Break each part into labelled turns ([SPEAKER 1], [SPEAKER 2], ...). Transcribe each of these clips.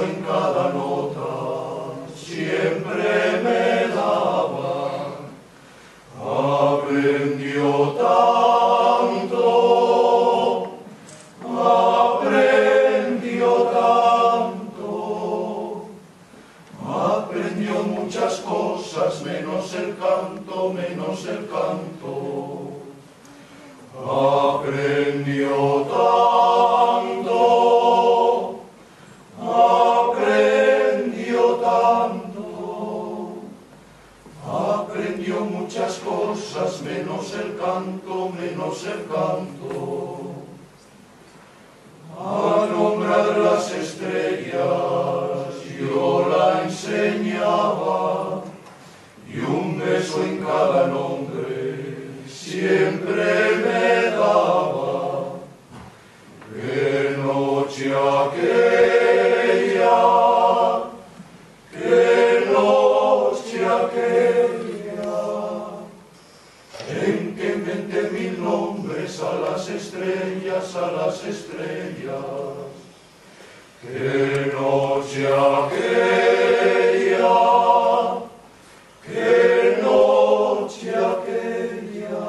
[SPEAKER 1] en cada nota siempre me daba. Aprendió tanto, aprendió tanto, aprendió muchas cosas, menos el canto, menos el canto. Aprendió tanto. Aprendió muchas cosas, menos el canto, menos el canto. A nombrar las estrellas yo la enseñaba y un beso en cada nombre siempre a las estrellas, a las estrellas. Qué noche aquella, qué noche aquella,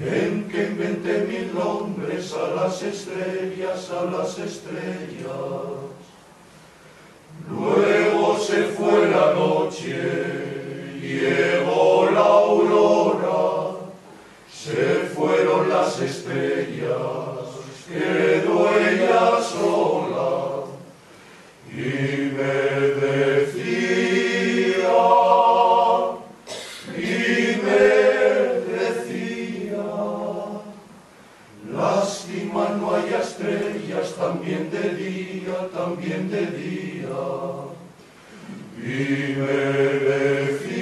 [SPEAKER 1] en que inventé mil nombres a las estrellas, a las estrellas. Luego se fue la noche, llegó también de día, también de día. Y me decía,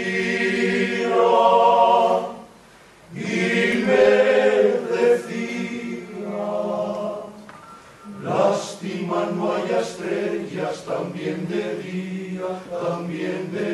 [SPEAKER 1] y me decía, lástima no hay estrellas también de día, también de